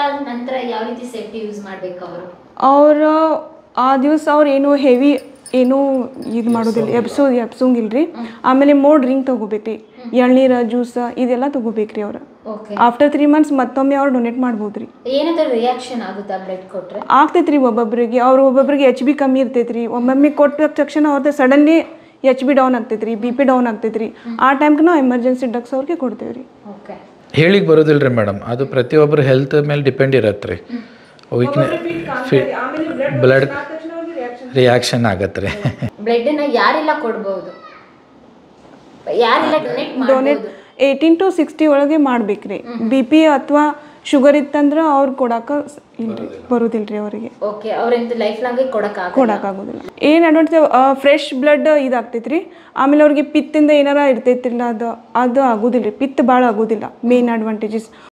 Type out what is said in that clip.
ಕೊಟ್ಟಾದ ನಂತರ ಯಾವ ರೀತಿ ಸೇಫ್ಟಿ ಯೂಸ್ ಮಾಡ್ಬೇಕು ಅವರು? ಅವರು ಆ ದಿವಸ ಅವ್ರು ಏನು ಹೆವಿ ಏನು ಇದು ಮಾಡೋದಿಲ್ಲ. ಎಬ್ಸೋ ಎಬ್ಸೋಂಗಿಲ್ರಿ. ಆಮೇಲೆ ಮೋಡ್ ಡ್ರಿಂಕ್ ತಗೋಬೇಕ್ರಿ. ಎಳ್ನೀರ ಜ್ಯೂಸ್ ಇದೆಲ್ಲ ತಗೋಬೇಕ್ರಿ ಅವ್ರು. ಓಕೆ ಆಫ್ಟರ್ ತ್ರೀ ಮಂತ್ಸ್ ಮತ್ತೊಮ್ಮೆ ಅವ್ರು ಡೊನೇಟ್ ಮಾಡ್ಬೋದ್ರಿ. ಏನಾದ್ರು ರಿಯಾಕ್ಷನ್ ಆಗುತ್ತಾ ಬ್ಲಡ್ ಕೊಟ್ರೆ? ಆಗ್ತೈತ್ರಿ ಒಬ್ಬೊಬ್ಬರಿಗೆ ಅವ್ರು ಒಬ್ಬೊಬ್ಬರಿಗೆ ಎಚ್ ಬಿ ಕಮ್ಮಿ ಇರ್ತೈತ್ರಿ. ಒಮ್ಮೊಮ್ಮೆ ಕೊಟ್ಟ ತಕ್ಷಣ ಅವ್ರದ್ದು ಸಡನ್ಲಿ ಎಚ್ ಬಿ ಡೌನ್ ಆಗ್ತೈತ್ರಿ ಬಿ ಪಿ ಡೌನ್ ಆಗ್ತೈತ್ರಿ. ಆ ಟೈಮ್ಗೆ ನಾವು ಎಮರ್ಜೆನ್ಸಿ ಡ್ರಗ್ಸ್ ಅವ್ರಿಗೆ ಕೊಡ್ತೇವೆ ರೀ ಹೇಳಿಕ್ ಬರೋದಿಲ್ಲ ರೀ ಮೇಡಮ್. ಅದು ಪ್ರತಿಯೊಬ್ಬರ ಹೆಲ್ತ್ ಮೇಲೆ ಡಿಪೆಂಡ್ ಇರತ್ತೆ ರೀ. ವೀಕ್ನೆ ಬ್ಲಡ್ ರಿಯಾಕ್ಷನ್ ಆಗತ್ತೆ. ರೀ. ಬ್ಲಡ್ನ ಯಾರೆಲ್ಲ ಕೊಡ್ಬೋದು? ಯಾರೆಲ್ಲ ಡೊನೇಟ್ ಏಯ್ಟೀನ್ ಟು ಸಿಕ್ಸ್ಟಿ ಒಳಗೆ ಮಾಡ್ಬೇಕ್ರಿ. ಬಿ ಪಿ ಅಥವಾ ಶುಗರ್ ಇತ್ತಂದ್ರೆ ಅವ್ರು ಕೊಡಾಕ ಇಲ್ರಿ ಬರೋದಿಲ್ರಿ ಅವರಿಗೆ. ಓಕೆ ಅವ್ರಂತ ಲೈಫ್ ಲಾಂಗ್ ಕೊಡಕ್ ಆಗುದಿಲ್ಲ ಏನು ಅಡ್ವಾಂಟೇಜ್ ಫ್ರೆಶ್ ಬ್ಲಡ್ ಇದಾಗ್ತೈತ್ರಿ. ಆಮೇಲೆ ಅವ್ರಿಗೆ ಪಿತ್ತಿಂದ ಏನಾರ ಇರ್ತೈತಿಲ್ಲ ಅದು ಅದು ಆಗೋದಿಲ್ಲ ರೀ ಪಿತ್ ಭಾಳ ಆಗೋದಿಲ್ಲ ಮೇನ್ ಅಡ್ವಾಂಟೇಜಸ್